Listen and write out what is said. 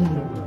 Mm-hmm.